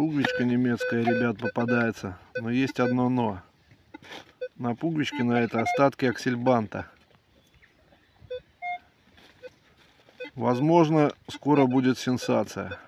Пуговичка немецкая, ребят, попадается. Но есть одно но. На пуговичке на это остатки аксельбанта. Возможно, скоро будет сенсация.